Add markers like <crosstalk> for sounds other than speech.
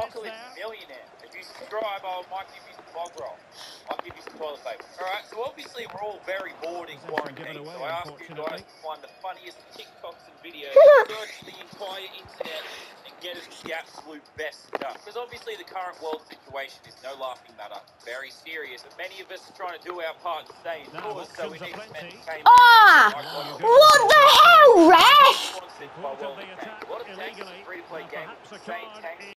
Apocalypse Millionaire. If you subscribe, I might give you some bog roll. I'll give you some toilet paper. Alright, so obviously we're all very bored in quarantine, away, so I ask you guys to find the funniest TikToks and videos, <laughs> search the entire internet, and get us the absolute best stuff. Because obviously the current world situation is no laughing matter, very serious, and many of us are trying to do our part to stay Now, indoors, so we need some entertainment. Ah! What the hell, ref? Illegally, free-to-play game same